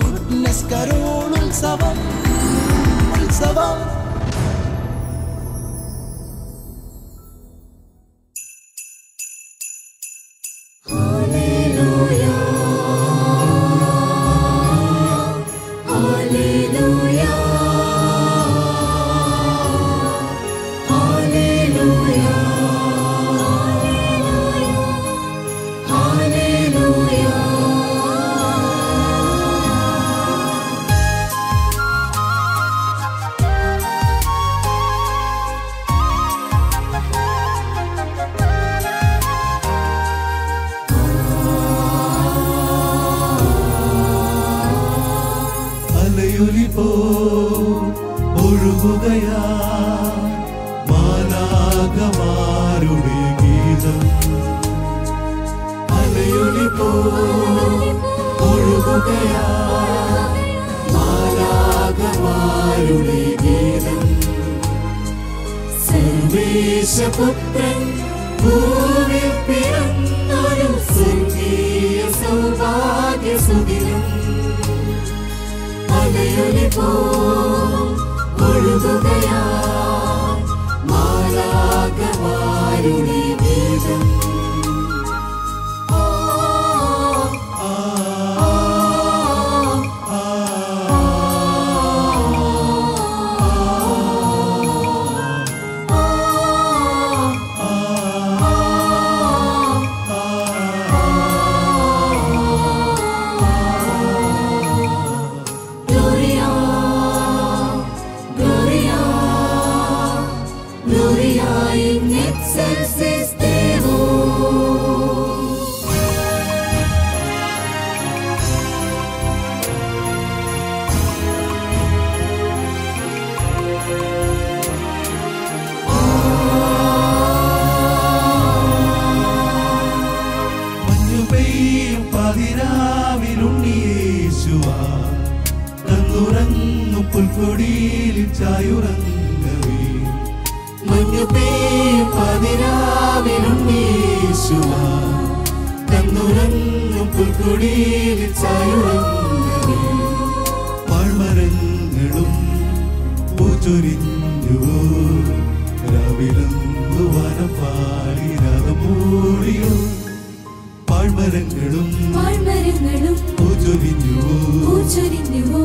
goodness, Karol, Ulsava, Ulsava. പോ ഒഴുകുകയാ മാലാകമാരുടെ ഗീതം അലയൊലി പോ ഒഴുകുകയാ മാലാകമാരുടെ ഗീതം സർവേശപുത്രൻ ഭൂമി പിറന്നൊരു സ്വർഗീയ സൗഭാഗ്യ അലയൊലി ചായുറങ്ങവേ ചായുറങ്ങവേ പാഴ്മരങ്ങളും പാഴ്മരങ്ങളും പൂച്ചൊരിഞ്ഞുവോ പൂച്ചൊരിഞ്ഞുവോ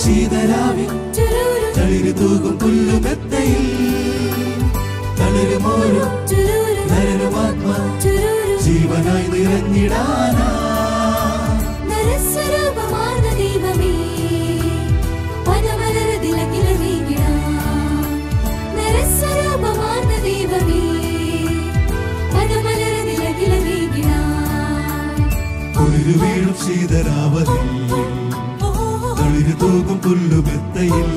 ശീതരാവിൽ തളിരു തൂകും പുല്ലുമെത്തയിൽ ശീതരാവതിൽ തളിരു തൂകും പുല്ലുമെത്തയിൽ.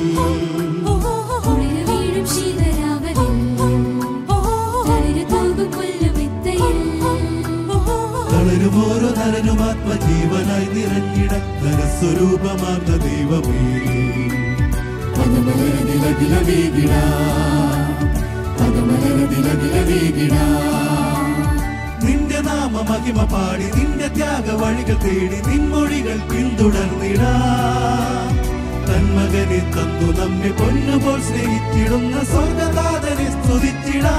തളരുമോരോ നരനും ആത്മജീവനായി നിറഞ്ഞിട നരസ്വരൂപമാർന്ന ദൈവമേ. പദമലരതിലകില വീകിടാ പദമലരതിലകില വീകിടാ നാമമഹിമ പാടി നിന്റെ ത്യാഗ വഴികൾ തേടി നിൻമൊഴികൾ പിന്തുടർന്നിടാ. തന്മകനെ തന്നു നമ്മെ പൊന്നുപോൽ സ്നേഹിച്ചിടുന്ന സ്വർഗനാഥനെ സ്തുതിച്ചിടാ.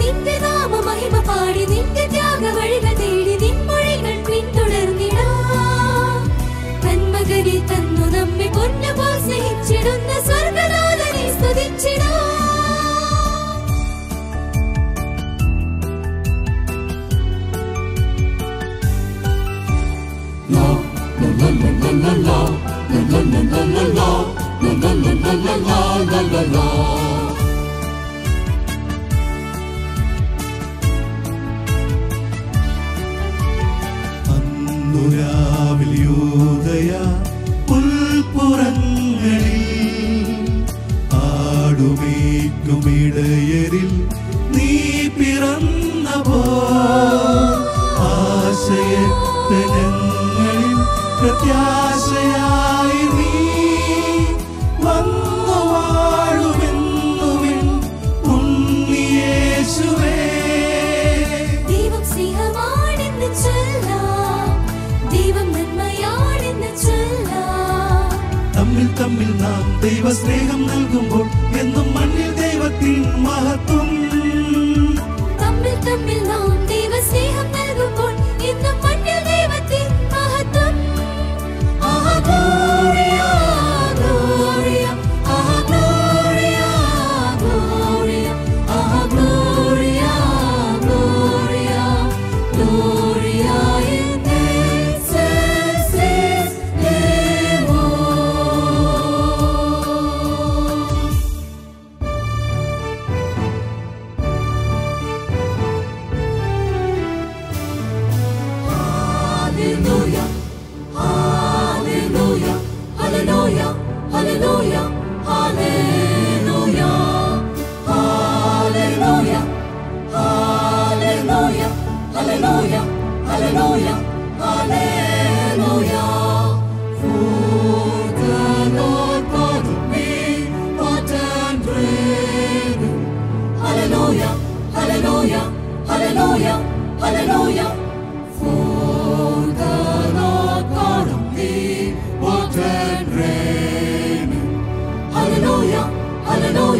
നിന്റെ നാമമഹിമ പാടി നിന്റെ ത്യാഗ വഴികൾ തേടി നിൻമൊഴികൾ പിന്തുടർന്നിടാ. തന്മകനെ തന്നു പുറങ്ങളിൽ ആടുമേറ്റുമിടയരിൽ നീ പിറന്നപോ ആശയത്തന മണ്ണിൽ തമ്മിൽ നാം ദൈവസ്നേഹം നൽകുമ്പോൾ എന്നും മണ്ണിൽ ദൈവത്തിൻ മഹത്വം തമ്മിൽ തമ്മിൽ നാം ദൈവസ്നേഹം നൽകുമ്പോൾ എന്നും മണ്ണിൽ ദൈവത്തിൻ മഹത്വം ആഹാ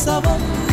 sabor